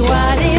Wally